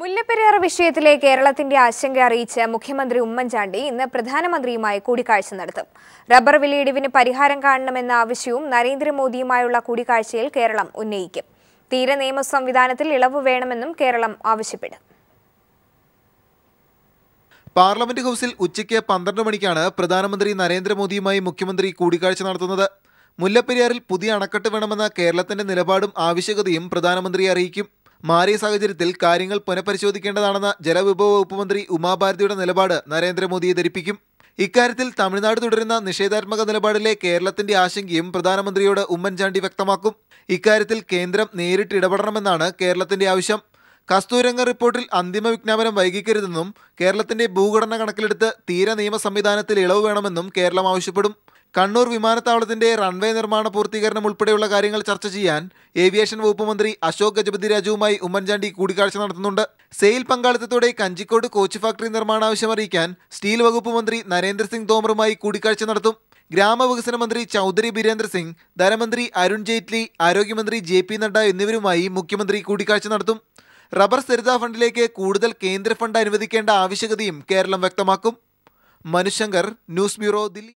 മുല്ലപ്പെരിയാർ വിഷയത്തിലെ കേരളത്തിന്റെ ആശങ്ക അറിയിച്ച് മുഖ്യമന്ത്രി ഉമ്മൻചാണ്ടി ഇന്ന് പ്രധാനമന്ത്രിയുമായി കൂടിക്കാഴ്ച നടത്തും. റബ്ബർ വിലയിടിവിന് പരിഹാരം കാണണമെന്ന ആവശ്യവും നരേന്ദ്രമോദിയുമായുള്ള കൂടിക്കാഴ്ചയിൽ കേരളം ഉന്നയിക്കും. തീര നിയമ സംവിധാനത്തിൽ ഇളവ് വേണമെന്നും കേരളം ആവശ്യപ്പെടും. പാർലമെന്റ് ഹൌസിൽ ഉച്ചയ്ക്ക് പന്ത്രണ്ട് മണിക്കാണ് പ്രധാനമന്ത്രി നരേന്ദ്രമോദിയുമായി മുഖ്യമന്ത്രി കൂടിക്കാഴ്ച നടത്തുന്നത്. മുല്ലപ്പെരിയാറിൽ പുതിയ അണക്കെട്ട് വേണമെന്ന കേരളത്തിന്റെ നിലപാടും ആവശ്യകതയും പ്രധാനമന്ത്രി അറിയിക്കും. മാറിയ സാഹചര്യത്തിൽ കാര്യങ്ങൾ പുനഃപരിശോധിക്കേണ്ടതാണെന്ന ജലവിഭവ വകുപ്പ് മന്ത്രി ഉമാഭാരതിയുടെ നിലപാട് നരേന്ദ്രമോദിയെ ധരിപ്പിക്കും. ഇക്കാര്യത്തിൽ തമിഴ്നാട് തുടരുന്ന നിഷേധാത്മക നിലപാടിലെ കേരളത്തിന്റെ ആശങ്കയും പ്രധാനമന്ത്രിയോട് ഉമ്മൻചാണ്ടി വ്യക്തമാക്കും. ഇക്കാര്യത്തിൽ കേന്ദ്രം നേരിട്ട് ഇടപെടണമെന്നാണ് കേരളത്തിന്റെ ആവശ്യം. കസ്തൂരംഗ റിപ്പോർട്ടിൽ അന്തിമ വിജ്ഞാപനം വൈകിക്കരുതെന്നും കേരളത്തിന്റെ ഭൂഘടന കണക്കിലെടുത്ത് തീര നിയമ സംവിധാനത്തിൽ ഇളവ് വേണമെന്നും കേരളം ആവശ്യപ്പെടും. കണ്ണൂർ വിമാനത്താവളത്തിന്റെ റൺവേ നിർമ്മാണ പൂർത്തീകരണം ഉൾപ്പെടെയുള്ള കാര്യങ്ങൾ ചർച്ച ചെയ്യാൻ ഏവിയേഷൻ വകുപ്പ് മന്ത്രി അശോക് ഗജപതി രാജുവുമായി ഉമ്മൻചാണ്ടി കൂടിക്കാഴ്ച നടത്തുന്നുണ്ട്. സെയിൽ പങ്കാളിത്തത്തോടെ കഞ്ചിക്കോട് കോച്ച് ഫാക്ടറി നിർമ്മാണ ആവശ്യം അറിയിക്കാൻ സ്റ്റീൽ വകുപ്പ് മന്ത്രി നരേന്ദ്രസിംഗ് തോമറുമായി കൂടിക്കാഴ്ച നടത്തും. ഗ്രാമവികസന മന്ത്രി ചൗധരി ബീരേന്ദ്ര സിംഗ് ധനമന്ത്രി അരുൺ ജെയ്റ്റ്ലി ആരോഗ്യമന്ത്രി ജെ പി നഡ്ഡ എന്നിവരുമായി മുഖ്യമന്ത്രി കൂടിക്കാഴ്ച നടത്തും. റബ്ബർ സരിതാ ഫണ്ടിലേക്ക് കൂടുതൽ കേന്ദ്ര ഫണ്ട് അനുവദിക്കേണ്ട ആവശ്യകതയും കേരളം വ്യക്തമാക്കും. Manushankar news bureau Delhi.